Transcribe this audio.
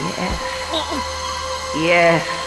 Yes. Yes.